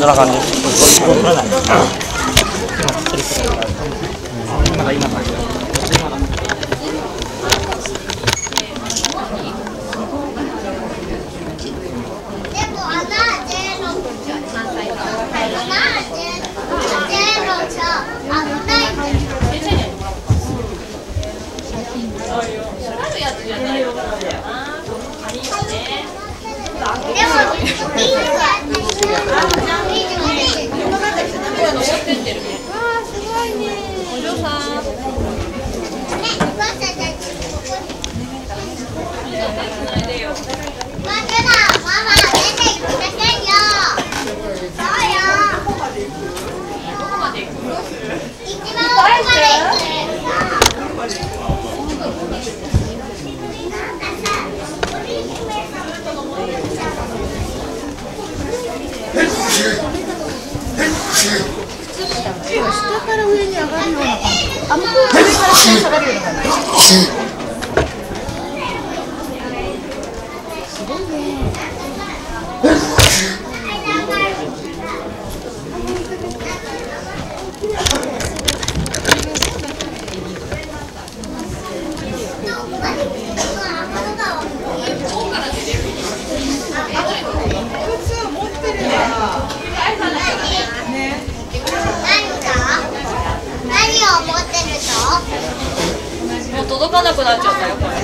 どんな感じでも穴ゼロ穴ゼロ穴ゼロさ危ないじゃんでもいいやついいじゃんねお母さんたちママママ出て行きなさいよそうよ一番奥まで行く下から上に上がるような感じ。あ向こう上から下に下がるような感じ。何を持って